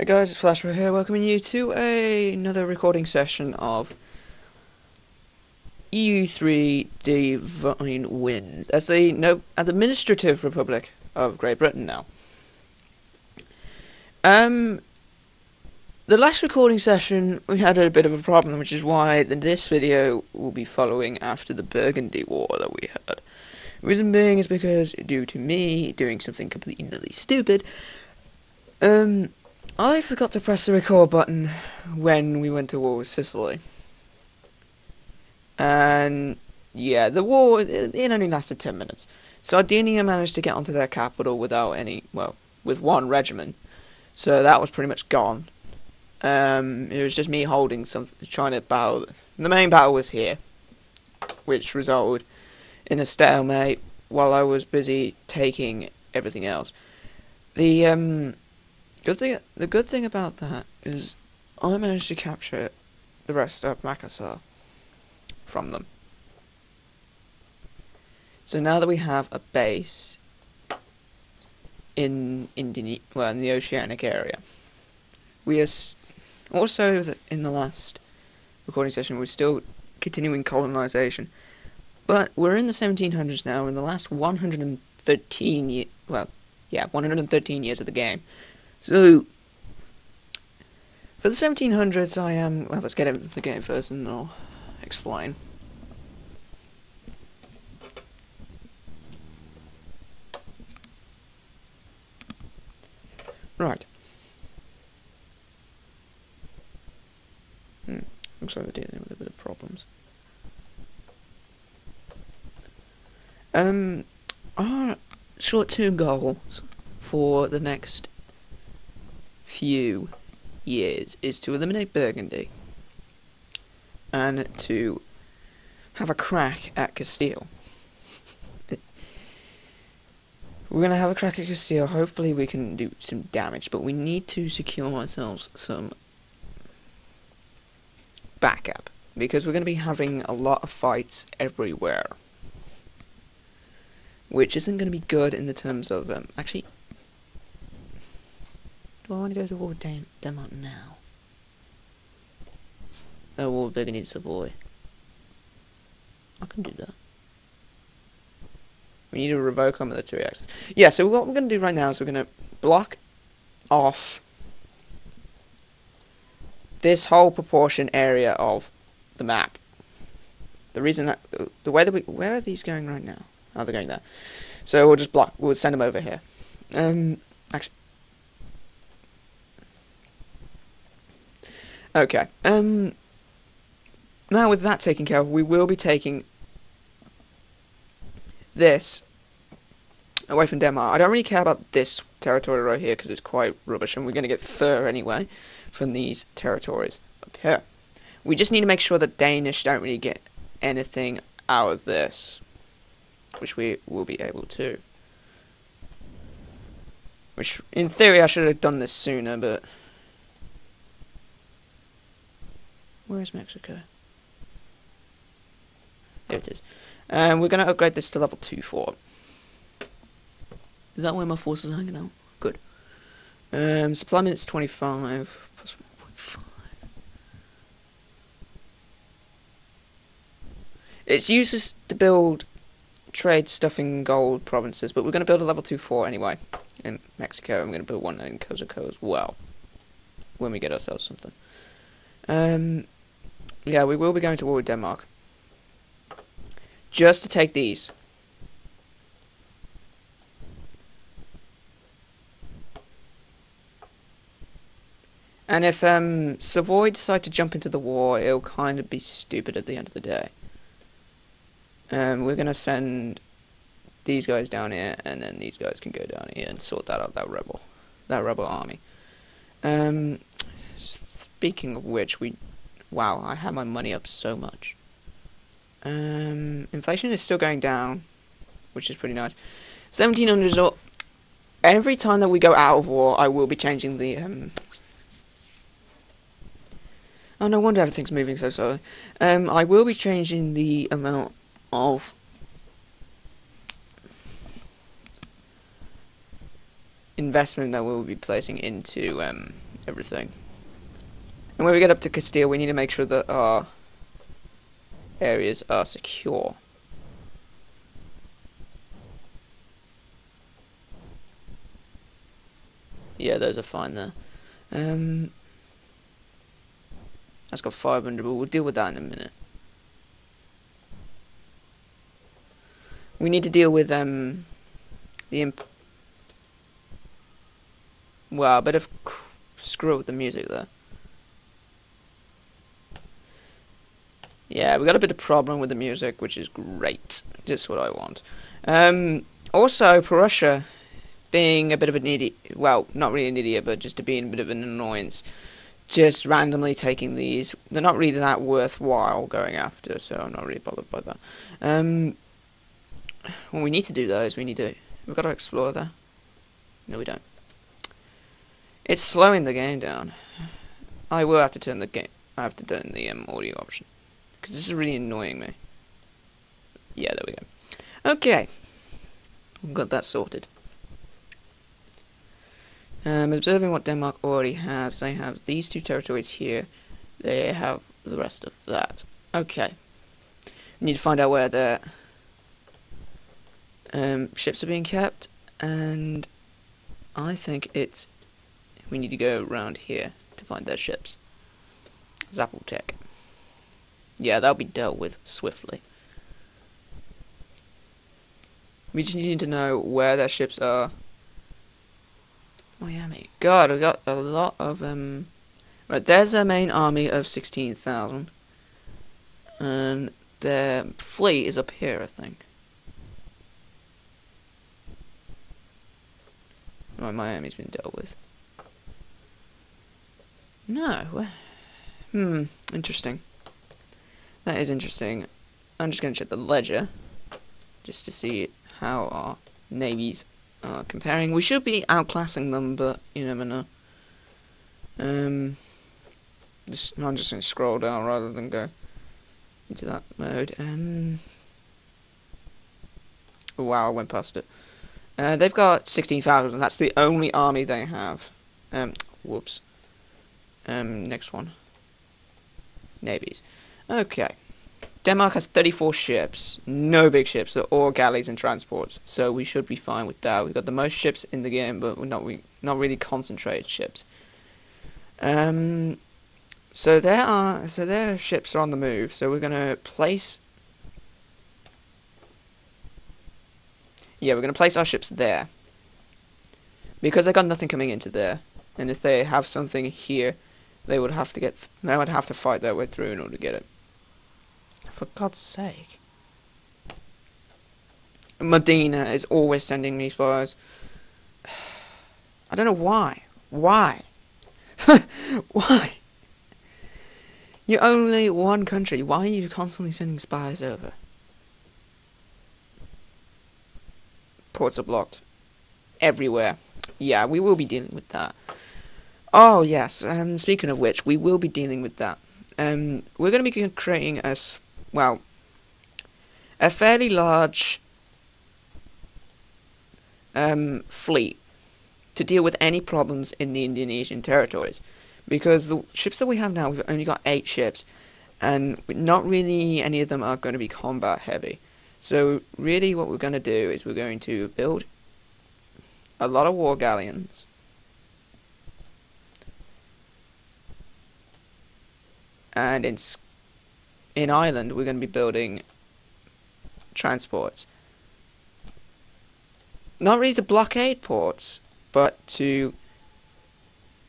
Hey guys, it's Flashbro here, welcoming you to a, another recording session of EU3 Divine Wind as the no administrative Republic of Great Britain now. Um, the last recording session we had a bit of a problem, which is why this video will be following after the Burgundy War that we had. The Reason being is because due to me doing something completely stupid, um I forgot to press the record button when we went to war with Sicily. And yeah, the war it only lasted 10 minutes. Sardinia managed to get onto their capital without any, well, with one regiment. So that was pretty much gone. Um, it was just me holding something, trying to battle. The main battle was here, which resulted in a stalemate while I was busy taking everything else. The um, Good thing, the good thing about that is I managed to capture the rest of Makassar from them. So now that we have a base in Indone- well in the oceanic area, we are also in the last recording session we're still continuing colonization, but we're in the 1700s now. In the last 113 years, well, yeah, 113 years of the game, so, for the 1700s, I am. well, let's get into the game first and I'll explain. Right. Hmm. Looks like we're dealing with a bit of problems. Um, our short-term goals for the next few years is to eliminate Burgundy and to have a crack at Castile. We're going to have a crack at Castile. Hopefully, we can do some damage, but we need to secure ourselves some backup because we're going to be having a lot of fights everywhere, which isn't going to be good in the terms of um, actually. Do I want to go to war Dan Denmark now? Oh, war with Burgundy Savoy. I can do that. We need to revoke our military access. Yeah, so what we're going to do right now is we're going to block off this whole proportion area of the map. The reason that the way that we where are these going right now? Oh, they're going there. So we'll just block. We'll send them over here. Um, actually, Okay. Um. Now with that taken care of, we will be taking this away from Denmark. I don't really care about this territory right here because it's quite rubbish, and we're going to get fur anyway from these territories up here. We just need to make sure that Danish don't really get anything out of this, which we will be able to. Which, in theory, I should have done this sooner, but Where is Mexico? There it is. And um, we're going to upgrade this to level 2 4. Is that where my forces are hanging out? Good. Um, supply minutes 25 plus 1.5. It's useless to build trade stuffing gold provinces, but we're going to build a level 2 4 anyway in Mexico. I'm going to build one in Kosovo as well when we get ourselves something. Um, yeah, we will be going to war with Denmark. Just to take these. And if um, Savoy decide to jump into the war, it'll kind of be stupid at the end of the day. Um, we're gonna send these guys down here, and then these guys can go down here and sort that out. That rebel, that rebel army. Um, speaking of which, we Wow, I had my money up so much. Um, inflation is still going down, which is pretty nice. 1700s or every time that we go out of war, I will be changing the. Um... Oh no wonder everything's moving so slowly. Um, I will be changing the amount of investment that we'll be placing into um, everything. And when we get up to Castile, we need to make sure that our areas are secure. Yeah, those are fine there. Um, that's got 500, but we'll deal with that in a minute. We need to deal with um, the imp. Wow, a bit of screw with the music there. Yeah, we got a bit of problem with the music, which is great. Just what I want. Um, also, Prussia being a bit of an idiot. Well, not really an idiot, but just to being a bit of an annoyance. Just randomly taking these. They're not really that worthwhile going after, so I'm not really bothered by that. Um, what we need to do though is we need to. We've got to explore there. No, we don't. It's slowing the game down. I will have to turn the game. I have to turn the um, audio option because this is really annoying me. Yeah, there we go. Okay, got that sorted. Um, observing what Denmark already has, they have these two territories here. They have the rest of that. Okay. We need to find out where the um, ships are being kept, and I think it's we need to go around here to find their ships. Zapotec. Yeah, that'll be dealt with swiftly. We just need to know where their ships are Miami. God, I got a lot of um. Right, there's their main army of sixteen thousand, and their fleet is up here, I think. Right, Miami's been dealt with. No. Hmm. Interesting. That is interesting. I'm just going to check the ledger, just to see how our navies are comparing. We should be outclassing them, but you never know. Um, just, I'm just going to scroll down rather than go into that mode. Um, oh, wow, I went past it. Uh, they've got 16,000. That's the only army they have. Um, whoops. Um, next one. Navies. Okay. Denmark has 34 ships, no big ships, they're all galleys and transports, so we should be fine with that. We've got the most ships in the game, but we're not re not really concentrated ships. Um, so there are so their ships are on the move. So we're gonna place. Yeah, we're gonna place our ships there because they got nothing coming into there, and if they have something here, they would have to get they would have to fight their way through in order to get it. For God's sake. Medina is always sending me spies. I don't know why. Why? why? You're only one country. Why are you constantly sending spies over? Ports are blocked. Everywhere. Yeah, we will be dealing with that. Oh, yes. Um, speaking of which, we will be dealing with that. Um, we're going to be creating a well, a fairly large um, fleet to deal with any problems in the Indonesian territories. Because the ships that we have now, we've only got eight ships, and not really any of them are going to be combat heavy. So, really, what we're going to do is we're going to build a lot of war galleons. And in in Ireland, we're going to be building transports. Not really to blockade ports, but to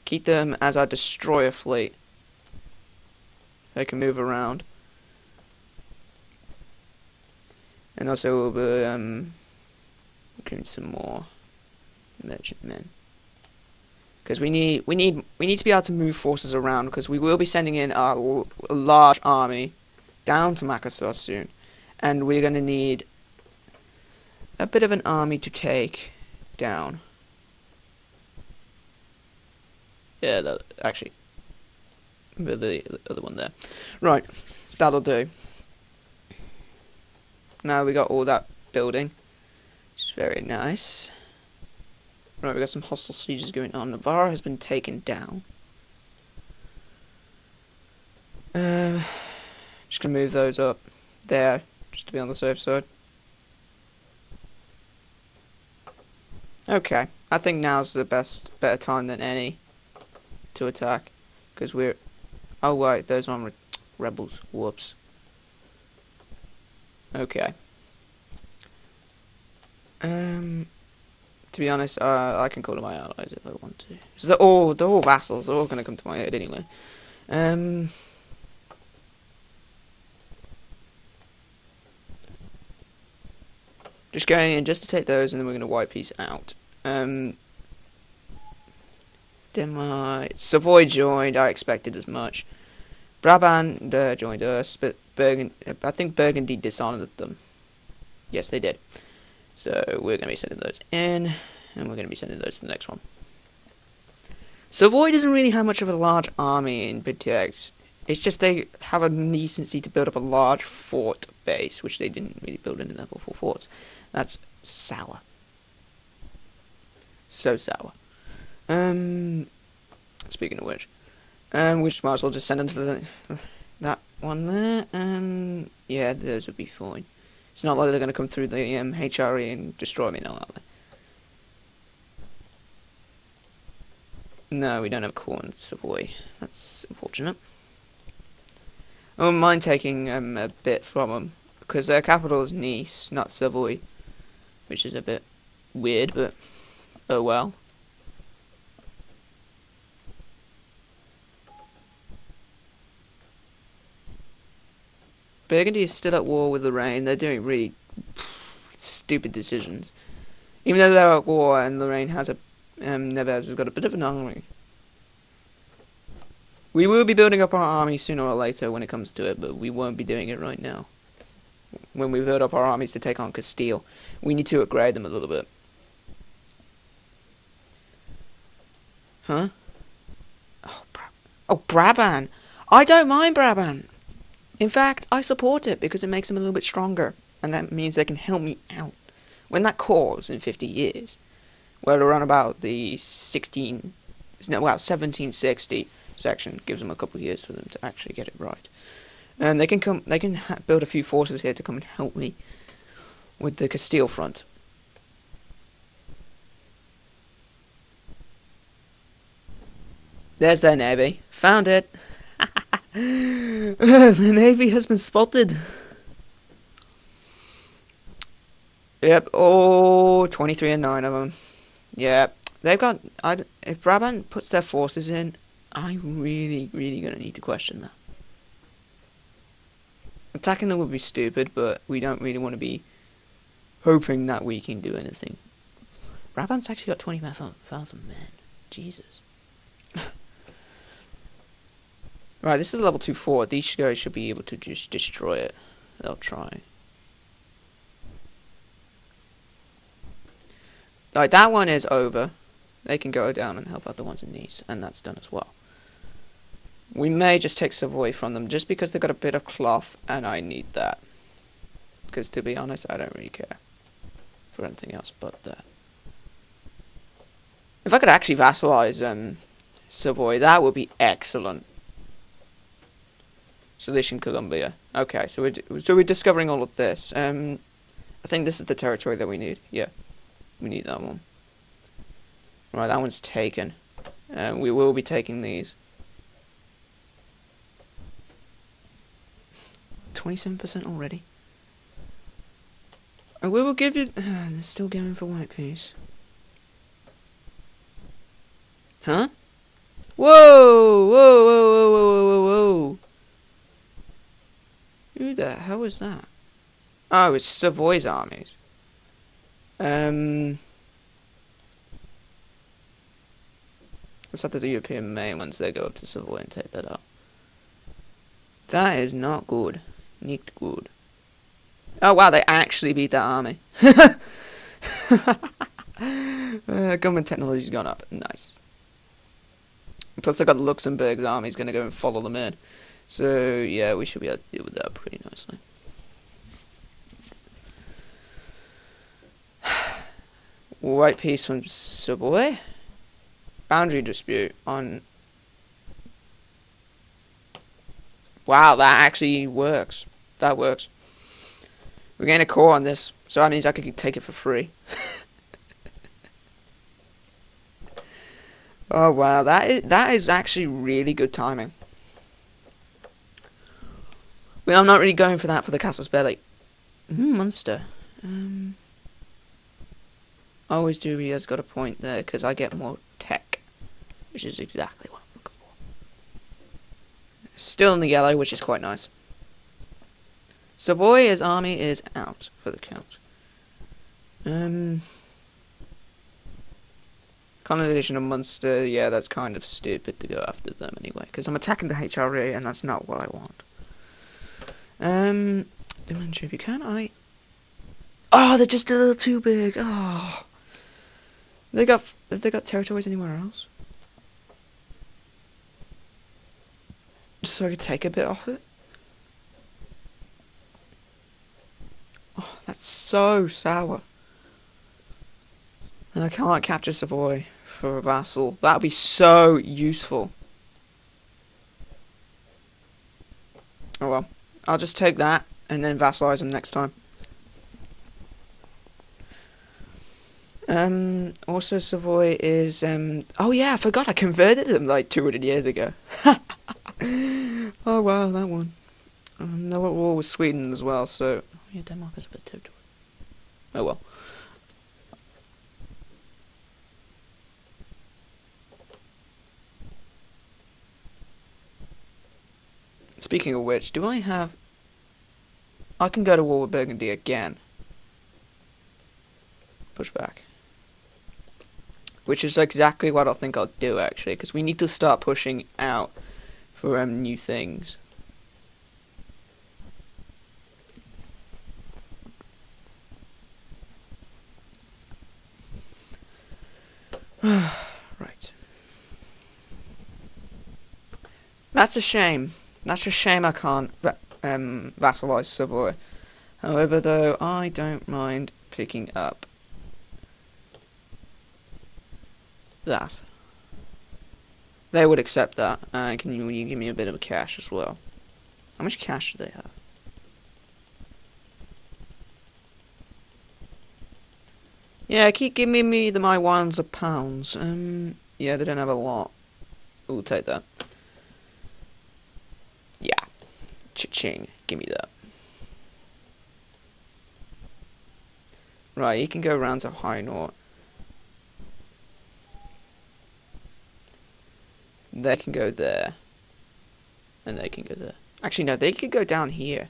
keep them as our destroyer fleet. They can move around. And also we'll be um, some more merchantmen because we need we need we need to be able to move forces around because we will be sending in a large army down to Makassar soon, and we're going to need a bit of an army to take down. Yeah, that, actually, the, the other one there. Right, that'll do. Now we got all that building, which is very nice. Right, we got some hostile sieges going on. Navarre has been taken down. Um, just gonna move those up there, just to be on the safe side. Okay, I think now's the best, better time than any to attack, because we're. Oh wait, those are re rebels. Whoops. Okay. Um, to be honest, uh, I can call them my allies if I want to. So they're all they're all vassals. They're all going to come to my aid anyway. Um. Just going in just to take those, and then we're going to wipe these out. Um, Denmark, Savoy joined. I expected as much. Brabant uh, joined us, but Burgund I think Burgundy dishonored them. Yes, they did. So we're going to be sending those in, and we're going to be sending those to the next one. Savoy doesn't really have much of a large army in Britex. It's just they have a decency to build up a large fort base, which they didn't really build in level 4 forts. That's sour. So sour. Um, speaking of which, um, we just might as well just send them to the, that one there, and yeah, those would be fine. It's not like they're going to come through the um, HRE and destroy me they? No, we don't have corn Savoy. That's unfortunate. I wouldn't mind taking um, a bit from them, because their capital is Nice, not Savoy, which is a bit weird, but oh well. Burgundy is still at war with Lorraine. They're doing really stupid decisions. Even though they're at war and Lorraine has a um, Nevers has got a bit of an army. We will be building up our army sooner or later when it comes to it, but we won't be doing it right now. When we build up our armies to take on Castile, we need to upgrade them a little bit. Huh? Oh, Bra oh Brabant! I don't mind Brabant! In fact, I support it because it makes them a little bit stronger, and that means they can help me out. When that calls in 50 years, well, around about the 16, no, well, 1760 section gives them a couple of years for them to actually get it right, and they can come, they can build a few forces here to come and help me with the Castile front. There's their navy. Found it. the navy has been spotted. Yep. Oh, 23 and 9 of them. Yeah. They've got. I, if Brabant puts their forces in, I'm really, really going to need to question that. Attacking them would be stupid, but we don't really want to be hoping that we can do anything. Brabant's actually got 20,000 men. Jesus. Right, this is level 2 4. These guys should be able to just destroy it. They'll try. Alright, that one is over. They can go down and help out the ones in these, and that's done as well. We may just take Savoy from them, just because they've got a bit of cloth, and I need that. Because, to be honest, I don't really care for anything else but that. If I could actually vassalize um, Savoy, that would be excellent. Cilician Columbia. Okay, so we're so we're discovering all of this. Um, I think this is the territory that we need. Yeah, we need that one. Right, that one's taken. Um, we will be taking these. Twenty-seven percent already. And we will give you. Uh, they're still going for white peace. Huh? Whoa! Whoa! Whoa! Whoa! Whoa! Whoa! Whoa! Who the hell was that? Oh, it's Savoy's armies. Um, let's have the European main ones. They go up to Savoy and take that up. That is not good. Not good. Oh wow, they actually beat that army. uh, government technology's gone up. Nice. Plus, I got Luxembourg's army's going to go and follow them in. So yeah, we should be able to deal with that pretty nicely. White piece from Savoy. Boundary dispute on Wow, that actually works. That works. We gain a core on this, so that means I could take it for free. oh wow, that is that is actually really good timing. Well, I'm not really going for that for the castle's belly. Mm, monster. Um, I always do. He has got a point there because I get more tech, which is exactly what I'm looking for. Still in the yellow, which is quite nice. Savoy's army is out for the count. Um, colonization of Munster, yeah, that's kind of stupid to go after them anyway, because I'm attacking the HRA and that's not what I want. Um, Dimension, can I? Oh, they're just a little too big. Oh, they got have they got territories anywhere else? Just so I could take a bit off it. Oh, that's so sour. And I can't capture Savoy for a vassal. That would be so useful. Oh well. I'll just take that and then vassalize him next time. Um, also, Savoy is. Um, oh, yeah, I forgot I converted them like 200 years ago. oh, wow, that one. Um, they were all with Sweden as well, so. Yeah, Denmark is a bit territory. Oh, well. Speaking of which, do I have... I can go to war with Burgundy again. Push back. Which is exactly what I think I'll do, actually, because we need to start pushing out for um, new things. right. That's a shame. That's a shame I can't um, vassalize Savoy. However, though, I don't mind picking up that. They would accept that. Uh, can you, you give me a bit of cash as well? How much cash do they have? Yeah, keep giving me the my ones of pounds. Um, yeah, they don't have a lot. We'll take that. Cha-ching. Give me that. Right, you can go around to High Hainaut. They can go there. And they can go there. Actually, no, they could go down here.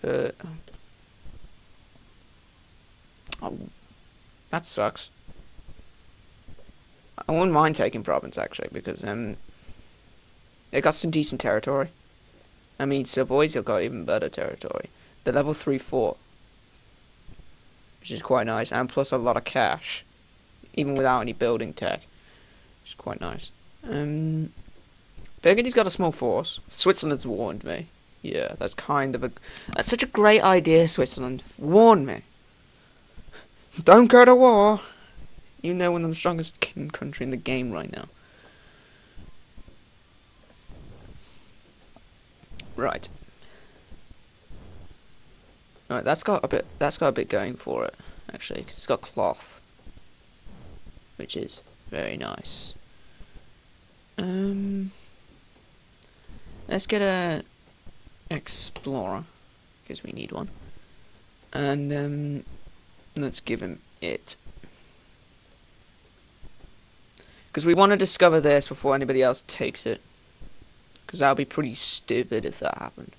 Good. Oh, that sucks. I wouldn't mind taking province, actually, because um, they got some decent territory. I mean, Savoy's got even better territory. The level 3 4, which is quite nice, and plus a lot of cash, even without any building tech, which is quite nice. Um, Burgundy's got a small force. Switzerland's warned me. Yeah, that's kind of a. That's such a great idea, Switzerland. Warn me. Don't go to war. You know, of the strongest country in the game right now. Right. Alright, that's got a bit. That's got a bit going for it, actually, because it's got cloth, which is very nice. Um, let's get a explorer because we need one, and um, let's give him it because we want to discover this before anybody else takes it. Because that would be pretty stupid if that happened.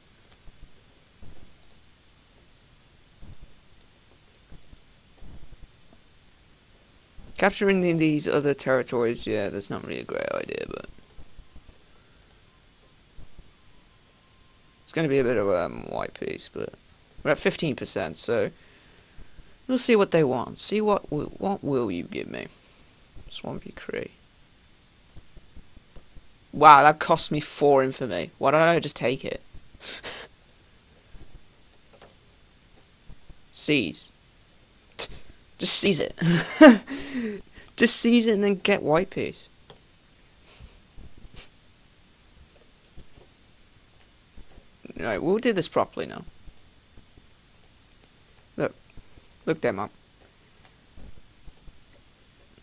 Capturing these other territories, yeah, that's not really a great idea, but... It's going to be a bit of a um, white piece, but... We're at 15%, so... We'll see what they want. See what what will you give me? Swampy Cree. Wow, that cost me four infamy. Why don't I just take it? seize. Just seize it. just seize it and then get white piece. Right, we'll do this properly now. Look. Look, Denmark.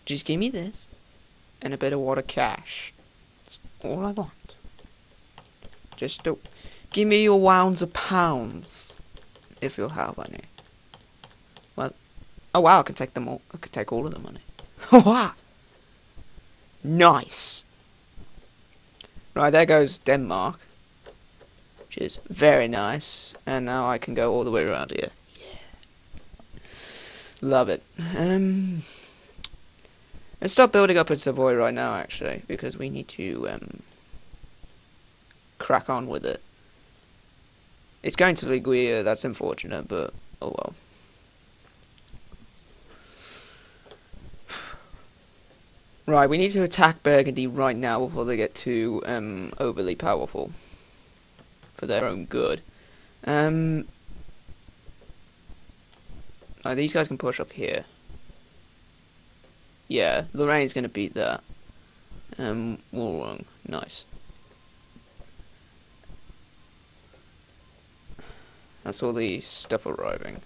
Just give me this. And a bit of water cash. All I want. Just do Give me your rounds of pounds. If you'll have any. Well, oh wow, I can take them all. I can take all of the money. wow. Nice. Right, there goes Denmark. Which is very nice. And now I can go all the way around here. Yeah. Love it. Um... Let's start building up a Savoy right now, actually, because we need to um, crack on with it. It's going to Liguria, that's unfortunate, but oh well. Right, we need to attack Burgundy right now before they get too um, overly powerful for their own good. Um, these guys can push up here. Yeah, Lorraine's going to beat that. Um, wrong. Nice. That's all the stuff arriving.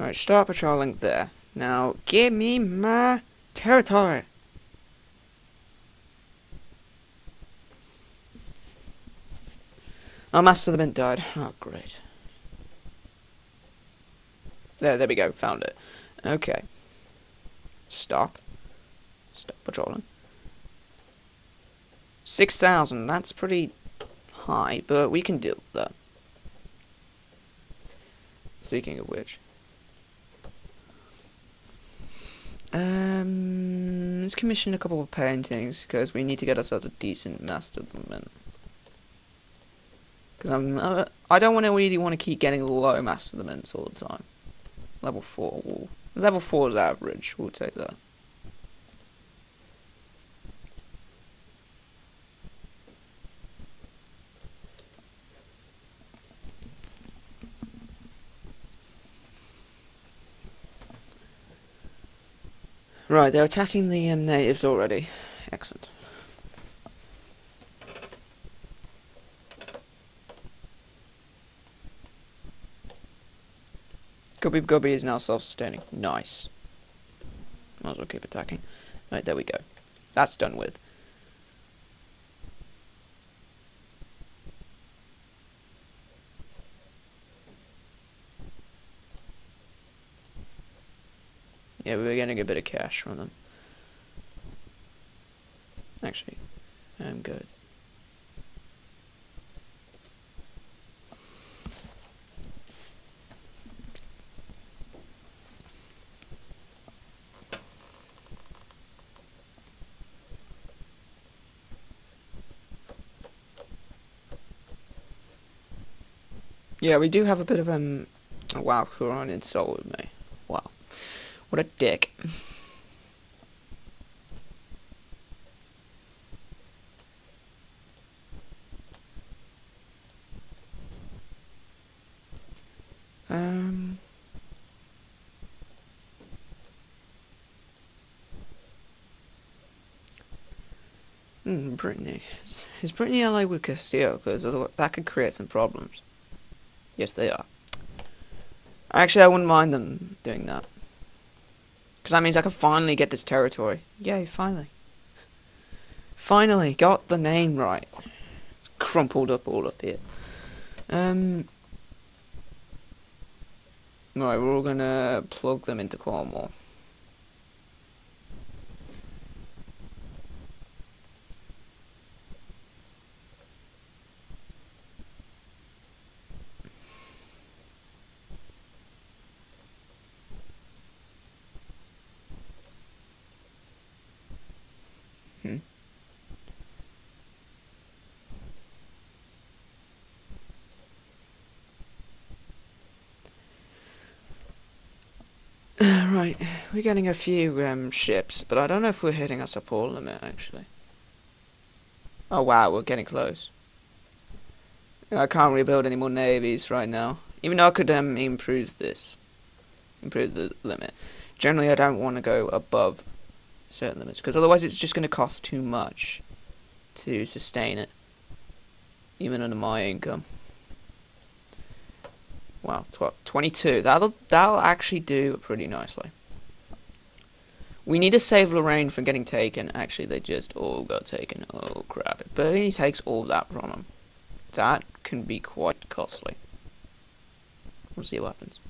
Alright, start patrolling there. Now, give me my territory! Our Master of the Mint died. Oh, great. There, there we go. Found it. Okay. Stop. Stop patrolling. 6,000. That's pretty high, but we can deal with that. Speaking of which. Um, let's commission a couple of paintings, because we need to get ourselves a decent Master of the Mint. Because I'm, uh, I don't want to really want to keep getting low master the mints all the time. Level four, we'll, level four is average. We'll take that. Right, they're attacking the um, natives already. Excellent. Gubby Gubby is now self-sustaining. Nice. Might as well keep attacking. Right, there we go. That's done with. Yeah, we were getting a bit of cash from them. Actually, I'm good. Yeah, we do have a bit of um. Oh, wow, Huron insulted me. Wow, what a dick. Um. Hmm, Brittany. Is Brittany allied with Castillo? Because that could create some problems. Yes, they are. Actually, I wouldn't mind them doing that. Because that means I can finally get this territory. Yay, finally. Finally, got the name right. crumpled up all up here. Um... Right, we're all gonna plug them into Cornwall. Right, we're getting a few um, ships, but I don't know if we're hitting our support limit, actually. Oh wow, we're getting close. I can't rebuild any more navies right now. Even though I could um, improve this, improve the limit. Generally, I don't want to go above certain limits because otherwise it's just going to cost too much to sustain it, even under my income. Wow, 12, 22. That'll that'll actually do pretty nicely. We need to save Lorraine from getting taken. Actually, they just all got taken. Oh crap! But he takes all that from them. That can be quite costly. We'll see what happens.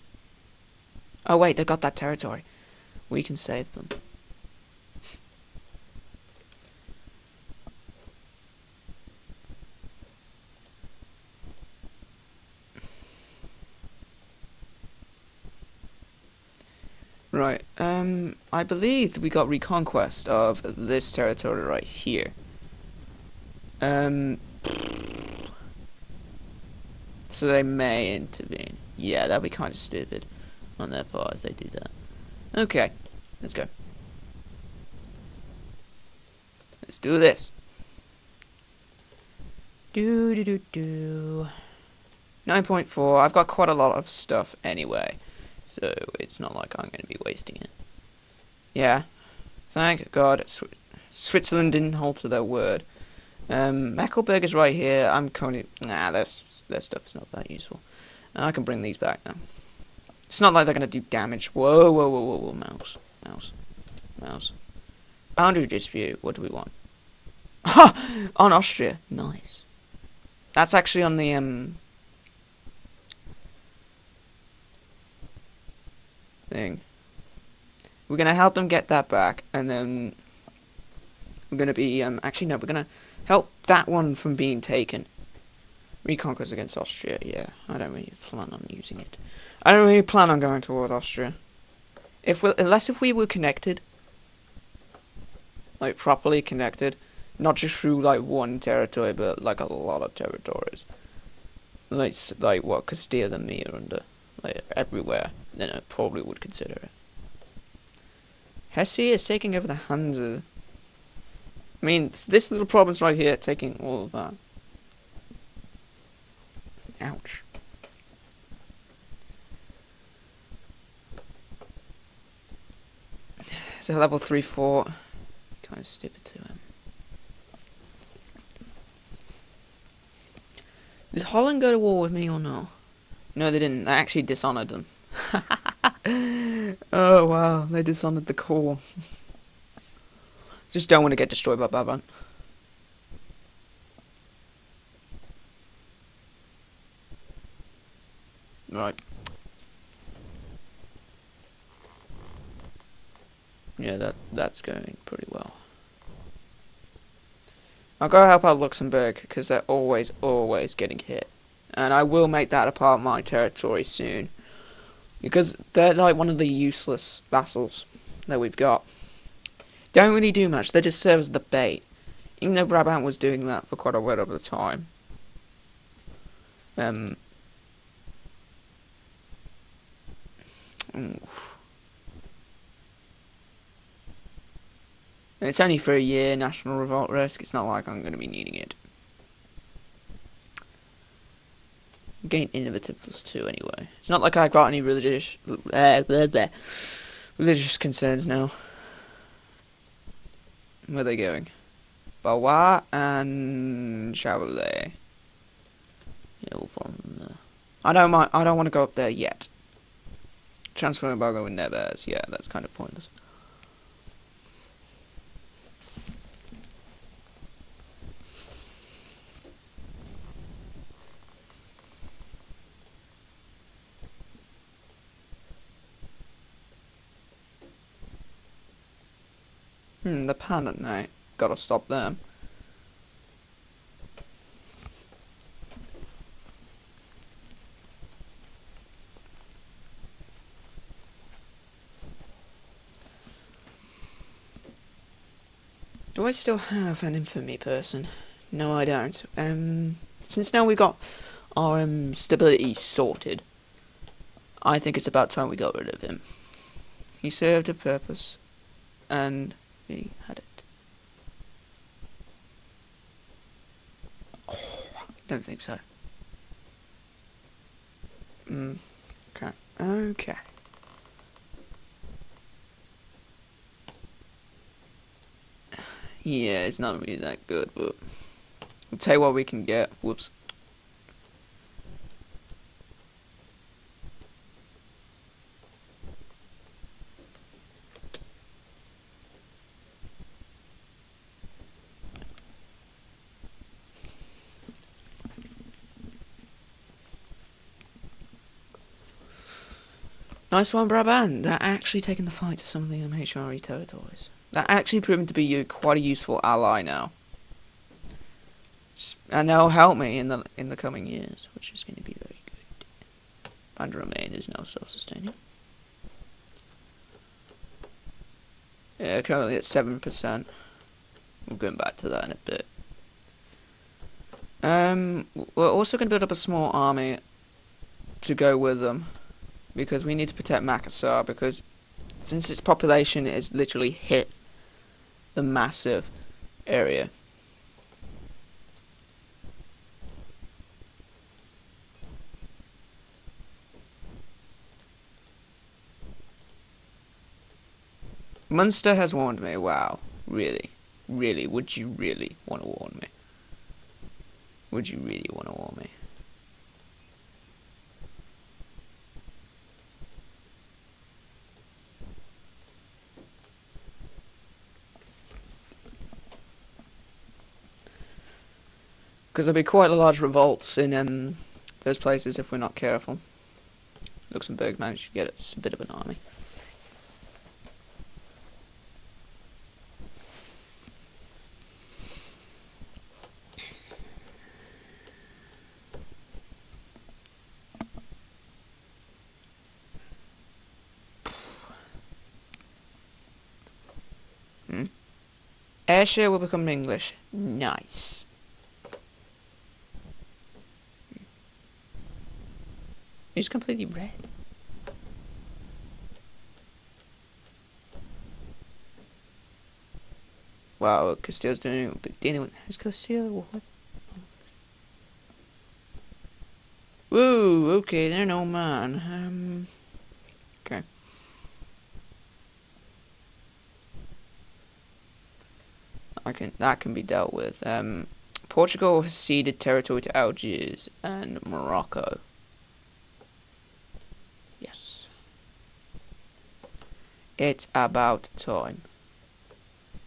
Oh wait, they've got that territory. We can save them. Right, um, I believe we got reconquest of this territory right here. Um, so they may intervene. Yeah, that'd be kind of stupid on their part if they do that. Okay, let's go. Let's do this. Do do do do. 9.4. I've got quite a lot of stuff anyway, so it's not like I'm going to be wasting it. Yeah, thank God Sw Switzerland didn't hold to their word. Um, is right here. I'm currently nah. Their their stuff is not that useful. I can bring these back now. It's not like they're going to do damage. Whoa, whoa, whoa, whoa, whoa, mouse, mouse, mouse. Boundary dispute. What do we want? On Austria. Nice. That's actually on the um thing. We're gonna help them get that back, and then we're gonna be um actually no, we're gonna help that one from being taken. Reconquers against Austria. Yeah, I don't really plan on using it. I don't really plan on going toward Austria. If we, unless if we were connected, like properly connected, not just through like one territory, but like a lot of territories. Like like what Castilla and me are under, like everywhere. Then I probably would consider it. Hesse is taking over the Hansa. I mean, this little province right here taking all of that. Ouch. So level 3 4. Kind of stupid to him. Eh? Did Holland go to war with me or no? No, they didn't. They actually dishonored them. oh wow, they dishonored the core. Just don't want to get destroyed by Brabant. Right. Yeah, that that's going pretty well. I'll go help out Luxembourg because they're always, always getting hit, and I will make that a part of my territory soon because they're like one of the useless vassals that we've got. Don't really do much. They just serve as the bait, even though Brabant was doing that for quite a while of the time. Um, Oof. it's only for a year, National Revolt Risk. It's not like I'm going to be needing it. Gain innovative plus two anyway. It's not like I've got any religious uh, blah, blah, religious concerns now. Where are they going? Bawa and Chevrolet. Yeah, we'll follow them there. I don't mind. I don't want to go up there yet. Transfer embargo with Nevers. Yeah, that's kind of pointless. Hmm, the Panathinaikos. Gotta stop them. Do I still have an infamy person? No, I don't. Um, since now we got our um, stability sorted, I think it's about time we got rid of him. He served a purpose, and we had it. Oh, don't think so. Mm. Okay. Okay. Yeah, it's not really that good, but I'll tell you what we can get. Whoops. Nice one, Brabant. They're actually taking the fight to some of the MHRE territories. They're actually proving to be quite a useful ally now. And they'll help me in the in the coming years, which is going to be very good. Band Romain is now self-sustaining. Yeah, currently at 7%. We're going back to that in a bit. Um, we're also going to build up a small army to go with them because we need to protect Makassar because since its population is literally hit the massive area. Munster has warned me. Wow. Really? Really? Would you really want to warn me? Would you really want to warn me? Because there'll be quite a large revolts in um, those places if we're not careful. Luxembourg managed to get us a bit of an army. Hmm? Ayrshire will become English. Nice. It's completely red. Wow, Castile's doing a big deal. Is Castile what? Whoa, okay, they're no man. Um, okay. I can that can be dealt with. Um, Portugal has ceded territory to Algiers and Morocco. Yes. It's about time.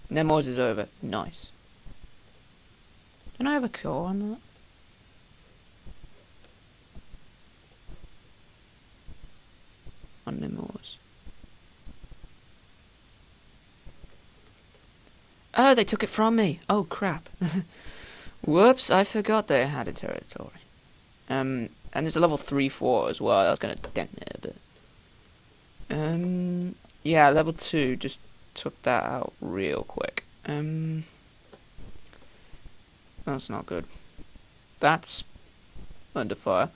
Nemours is over. Nice. Can I have a cure on that? On Nemours. Oh, they took it from me. Oh, crap. Whoops, I forgot they had a territory. Um, and there's a level 3-4 as well. I was going to dent it a bit. Um, yeah, level 2 just took that out real quick. Um, that's not good. That's under fire.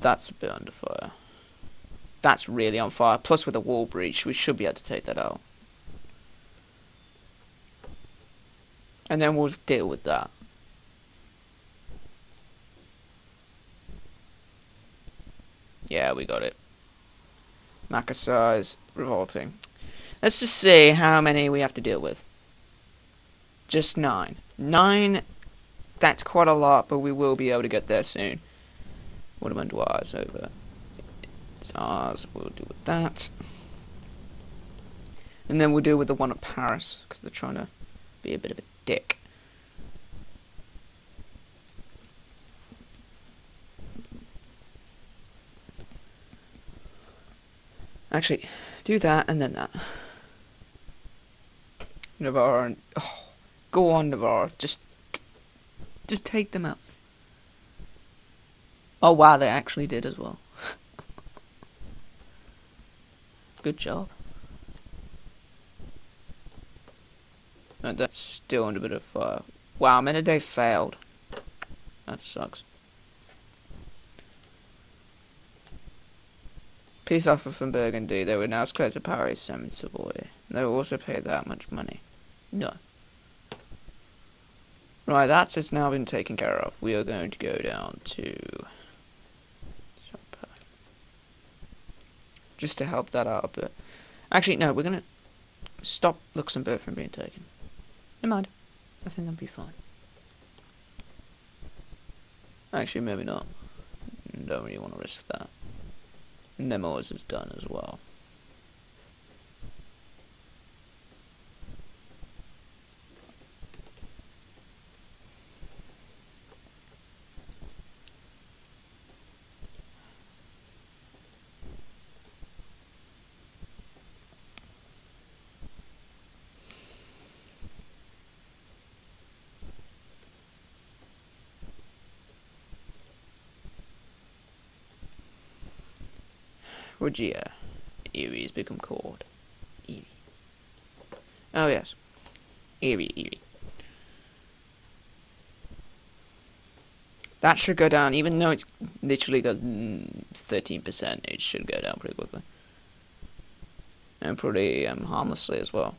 That's a bit under fire. That's really on fire. Plus with a wall breach, we should be able to take that out. And then we'll deal with that. Yeah, we got it. Makassar is revolting. Let's just see how many we have to deal with. Just nine. Nine, that's quite a lot, but we will be able to get there soon. Waterman is over. It's ours, we'll deal with that. And then we'll deal with the one at Paris, because they're trying to be a bit of a dick. Actually, do that and then that. Navarre oh, go on Navarre. Just just take them out. Oh wow, they actually did as well. Good job. No, that's still under a bit of fire. Wow, Menade failed. That sucks. Peace offer from Burgundy. They were now as close to Paris and Savoy. They will also pay that much money. No. Right, that has now been taken care of. We are going to go down to just to help that out a bit. Actually, no, we're gonna stop Luxembourg from being taken. Never mind. I think that'll be fine. Actually, maybe not. Don't really want to risk that. Nemours is done as well. Erie has become called. Oh, yes. Erie, Erie. That should go down, even though it's literally got 13%, it should go down pretty quickly. And pretty um, harmlessly as well.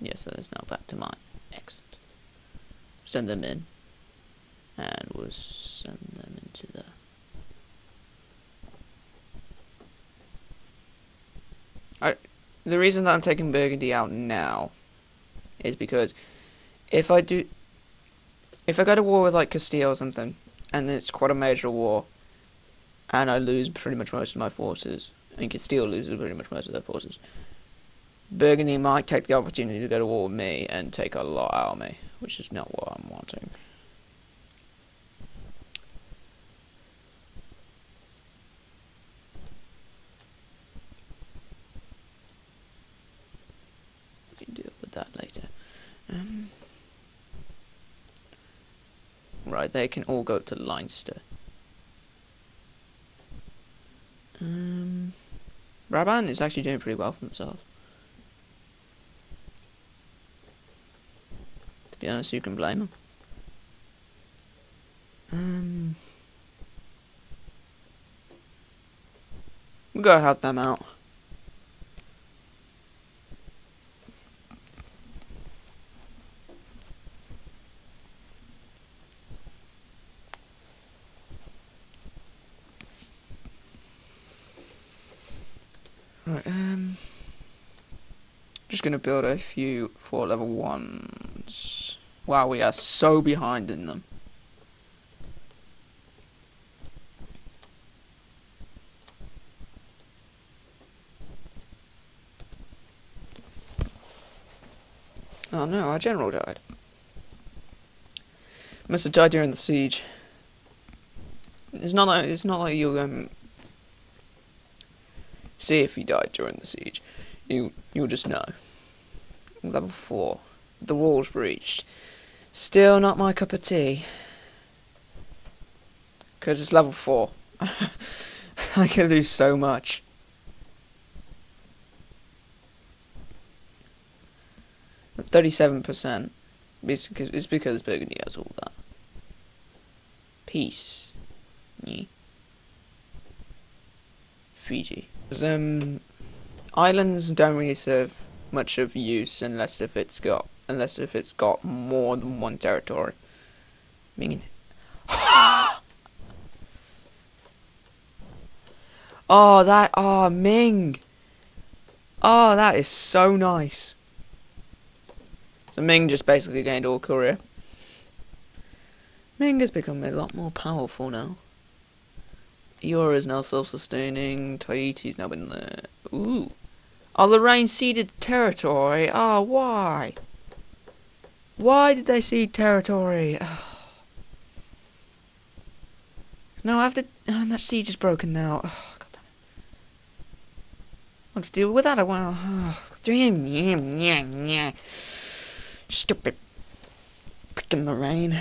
Yes, that is now back to mine. Excellent. Send them in. And we'll send them into the I, the reason that I'm taking Burgundy out now is because if I do, if I go to war with like Castile or something, and it's quite a major war, and I lose pretty much most of my forces, and Castile loses pretty much most of their forces, Burgundy might take the opportunity to go to war with me and take a lot out of me, which is not what I'm wanting. Right, they can all go to Leinster. Um, Brabant is actually doing pretty well for themselves. To be honest, you can blame them. Um, we gotta help them out. Right, um, just gonna build a few for level ones. Wow, we are so behind in them. Oh no, our general died. Must have died during the siege. It's not like it's not like you um See if he died during the siege. You you'll just know. Level four. The walls breached. Still not my cup of tea. Because it's level four. I can lose so much. Thirty-seven percent. It's because, it's because Burgundy has all that. Peace. Yeah. Fiji. Um, islands don't really serve much of use unless if it's got unless if it's got more than one territory. I mean, oh that oh Ming, oh that is so nice. So Ming just basically gained all Korea. Ming has become a lot more powerful now. Eora is now self-sustaining. Tahiti's now in there. Ooh. Oh, Lorraine ceded territory. Oh, why? Why did they cede territory? Oh. No, I have to... Oh, that siege is broken now. Oh, God damn it. I have to deal with that a while. Oh, Stupid. Freaking Lorraine.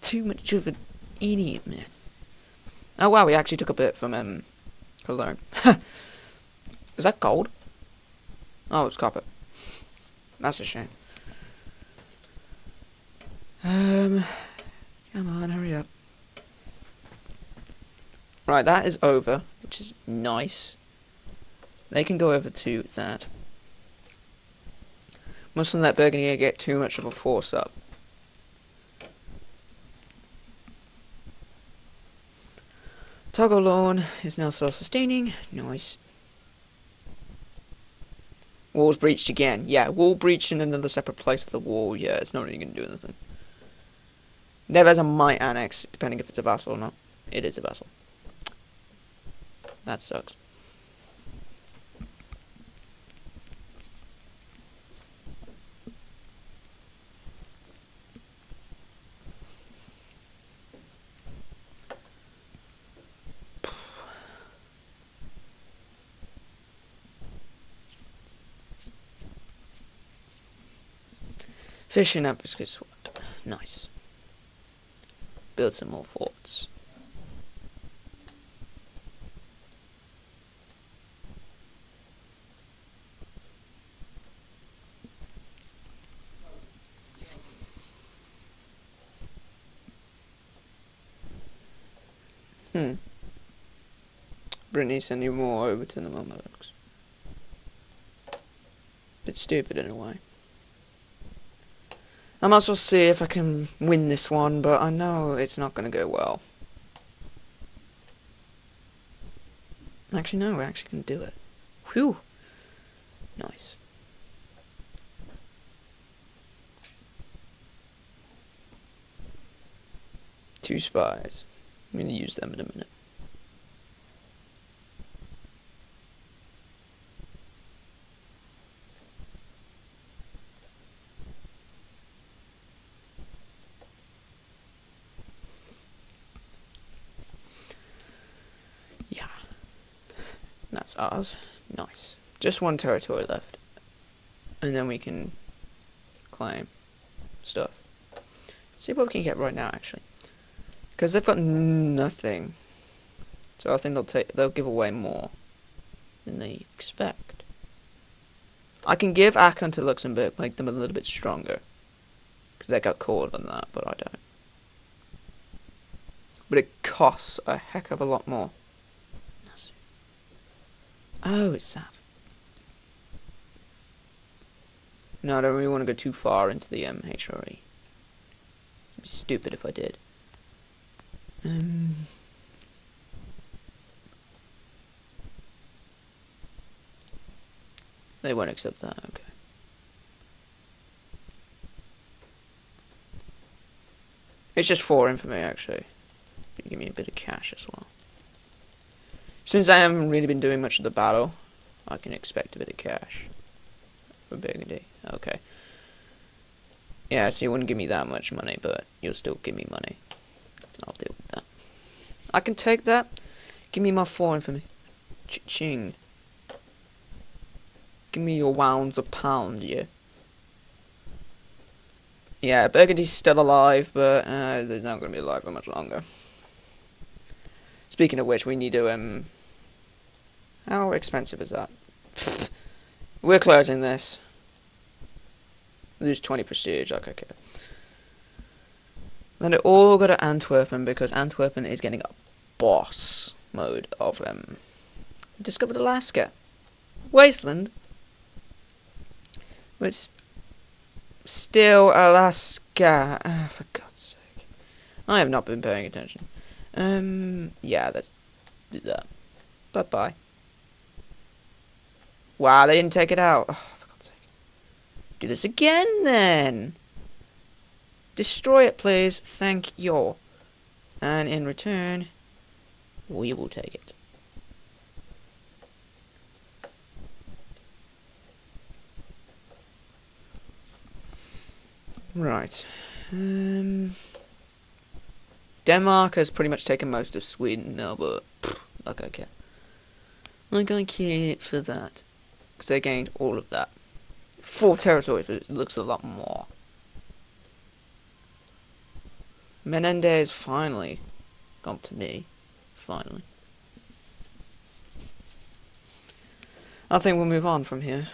Too much of an idiot, man. Oh wow, we actually took a bit from um Cologne. Is that gold? Oh, it's copper. That's a shame. Um, come on, hurry up. Right, that is over, which is nice. They can go over to that. Mustn't let Burgundy get too much of a force up. Toggle lawn is now self-sustaining. Nice. Wall's breached again. Yeah, wall breached in another separate place of the wall. Yeah, it's not really going to do anything. A might annex, depending if it's a vassal or not. It is a vassal. That sucks. Fishing up is good sword. Nice. Build some more forts. Hmm. Brittany sending more over to the Mamelukes. Bit stupid in a way. I might as well see if I can win this one, but I know it's not going to go well. Actually, no, we actually can do it. Whew. Nice. Two spies. I'm going to use them in a minute. Ours. Nice. Just one territory left. And then we can claim stuff. See what we can get right now, actually. Because they've got nothing. So I think they'll take they'll give away more than they expect. I can give Aachen to Luxembourg, make them a little bit stronger. Because they got caught on that, but I don't. But it costs a heck of a lot more. Oh, it's that. No, I don't really want to go too far into the um, HRE. It'd be stupid if I did. Um... They won't accept that, okay. It's just four in for me, actually. Give me a bit of cash as well. Since I haven't really been doing much of the battle, I can expect a bit of cash. For Burgundy. Okay. Yeah, so you wouldn't give me that much money, but you'll still give me money. I'll deal with that. I can take that. Give me my foreign for me. Ch-ching. Give me your wounds a pound, yeah. Yeah, Burgundy's still alive, but uh, they're not going to be alive for much longer. Speaking of which, we need to um, how expensive is that? We're closing this. Lose 20 prestige, okay, okay. Then it all go to Antwerpen because Antwerpen is getting a boss mode of um discovered Alaska. Wasteland. It's still Alaska. Oh, for God's sake. I have not been paying attention. Um yeah, let's do that. Bye bye. Wow, they didn't take it out. Oh, for God's sake. Do this again, then. Destroy it, please. Thank you. And in return, we will take it. Right. Um, Denmark has pretty much taken most of Sweden now, but pff, like I care. Like I care for that because they gained all of that. Four territories, it looks a lot more. Menendez finally got to me. Finally. I think we'll move on from here.